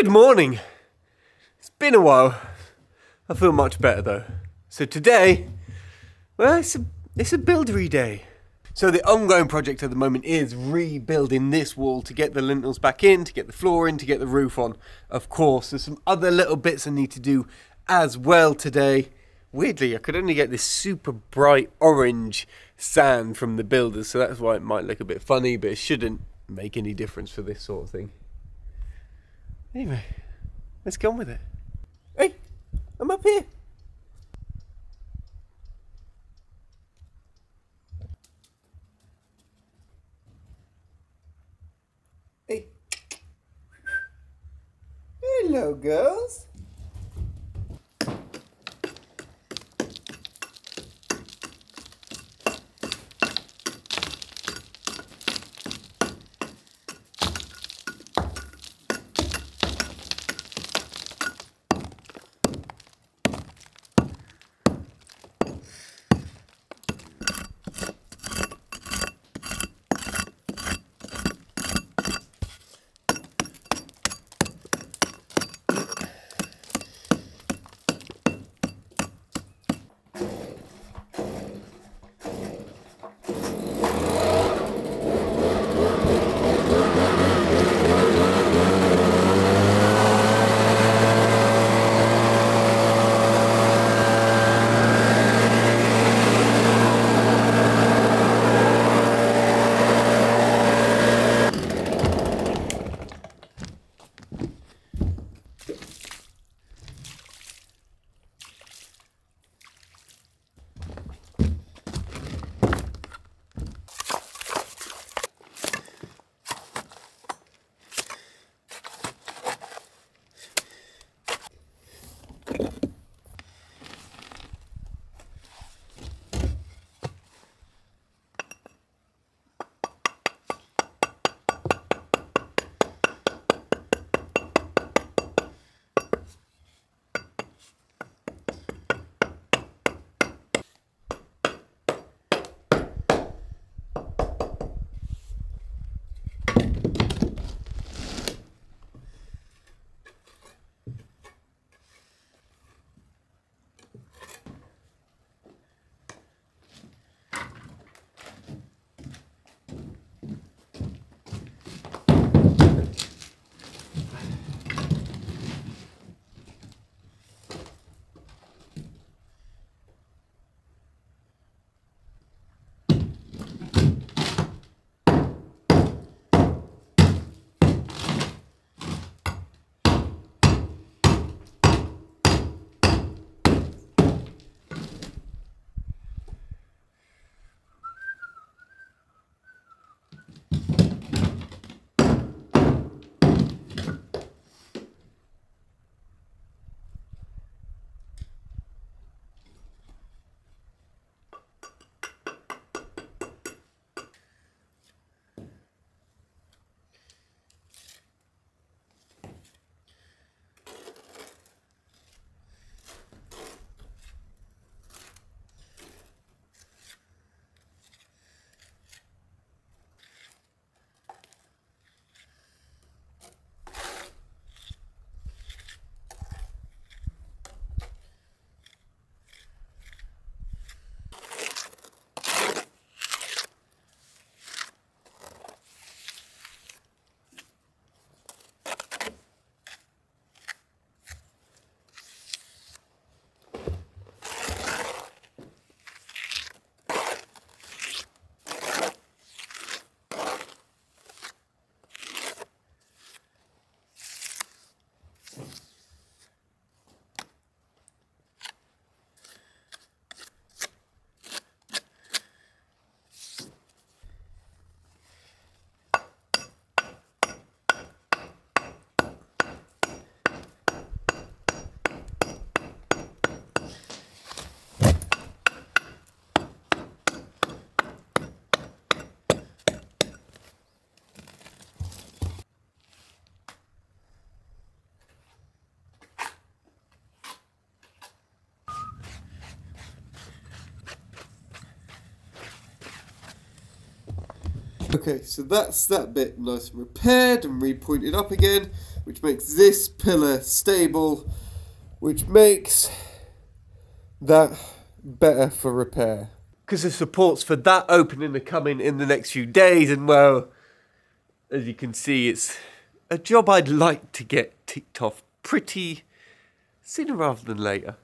Good morning. It's been a while. I feel much better though. So today, well, it's a, it's a buildery day. So the ongoing project at the moment is rebuilding this wall to get the lintels back in, to get the floor in, to get the roof on. Of course, there's some other little bits I need to do as well today. Weirdly, I could only get this super bright orange sand from the builders, so that's why it might look a bit funny, but it shouldn't make any difference for this sort of thing. Anyway, let's get on with it. Hey, I'm up here. Hey. Hello, girls. Okay, so that's that bit nice and repaired and repointed up again, which makes this pillar stable, which makes that better for repair. Because the supports for that opening are coming in the next few days, and well, as you can see, it's a job I'd like to get ticked off pretty sooner rather than later.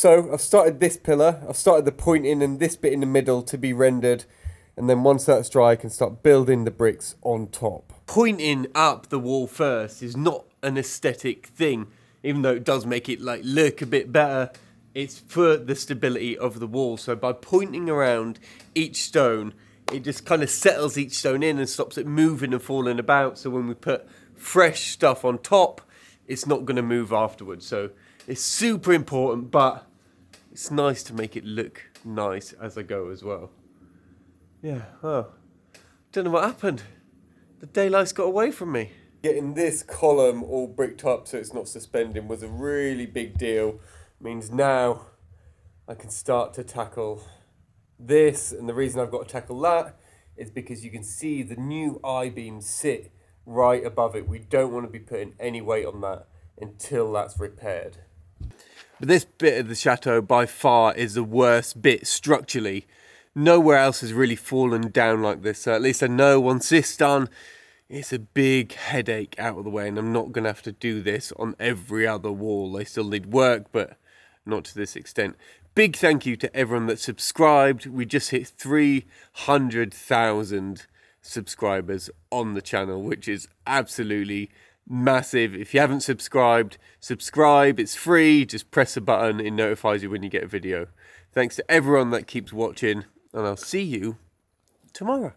So I've started this pillar, I've started the pointing and this bit in the middle to be rendered. And then once that's dry, I can start building the bricks on top. Pointing up the wall first is not an aesthetic thing, even though it does make it like look a bit better. It's for the stability of the wall. So by pointing around each stone, it just kind of settles each stone in and stops it moving and falling about. So when we put fresh stuff on top, it's not going to move afterwards. So it's super important, but it's nice to make it look nice as I go as well. Yeah, oh. Don't know what happened. The daylight's got away from me. Getting this column all bricked up so it's not suspending was a really big deal. Means now I can start to tackle this. And the reason I've got to tackle that is because you can see the new I-beam sit right above it. We don't want to be putting any weight on that until that's repaired. But this bit of the chateau by far is the worst bit structurally. Nowhere else has really fallen down like this. So at least I know once this done, it's a big headache out of the way and I'm not going to have to do this on every other wall. They still need work, but not to this extent. Big thank you to everyone that subscribed. We just hit 300,000 subscribers on the channel, which is absolutely massive. If you haven't subscribed, subscribe. It's free. Just press a button. It notifies you when you get a video. Thanks to everyone that keeps watching, and I'll see you tomorrow.